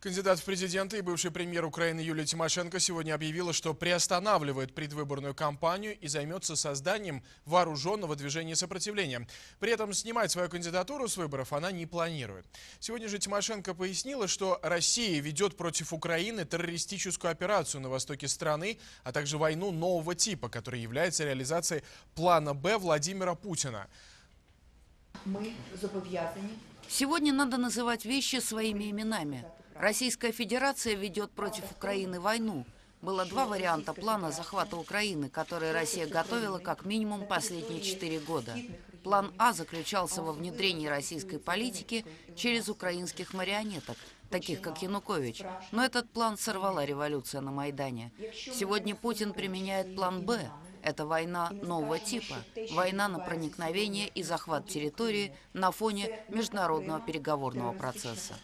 Кандидат в президенты и бывший премьер Украины Юлия Тимошенко сегодня объявила, что приостанавливает предвыборную кампанию и займется созданием вооруженного движения сопротивления. При этом снимать свою кандидатуру с выборов она не планирует. Сегодня же Тимошенко пояснила, что Россия ведет против Украины террористическую операцию на востоке страны, а также войну нового типа, которая является реализацией плана «Б» Владимира Путина. Зобов'язані Сегодня надо называть вещи своими именами. Российская Федерация ведет против Украины войну. Было два варианта плана захвата Украины, которые Россия готовила как минимум последние четыре года. План А заключался во внедрении российской политики через украинских марионеток, таких как Янукович. Но этот план сорвала революция на Майдане. Сегодня Путин применяет план Б. Это война нового типа. Война на проникновение и захват территории на фоне международного переговорного процесса.